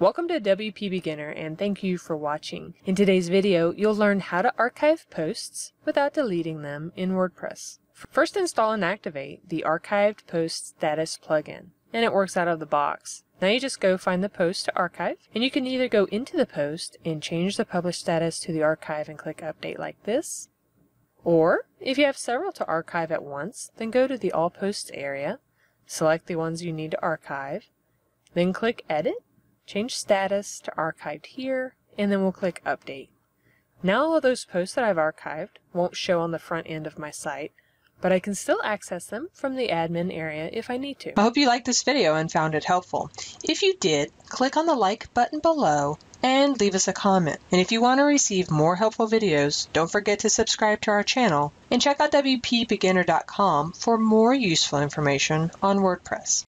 Welcome to WP Beginner and thank you for watching. In today's video, you'll learn how to archive posts without deleting them in WordPress. First install and activate the Archived Post Status plugin, and it works out of the box. Now you just go find the post to archive, and you can either go into the post and change the published status to the archive and click update like this, or if you have several to archive at once, then go to the All Posts area, select the ones you need to archive, then click Edit, change status to archived here, and then we'll click update. Now all those posts that I've archived won't show on the front end of my site, but I can still access them from the admin area if I need to. I hope you liked this video and found it helpful. If you did, click on the like button below and leave us a comment. And if you want to receive more helpful videos, don't forget to subscribe to our channel and check out WPBeginner.com for more useful information on WordPress.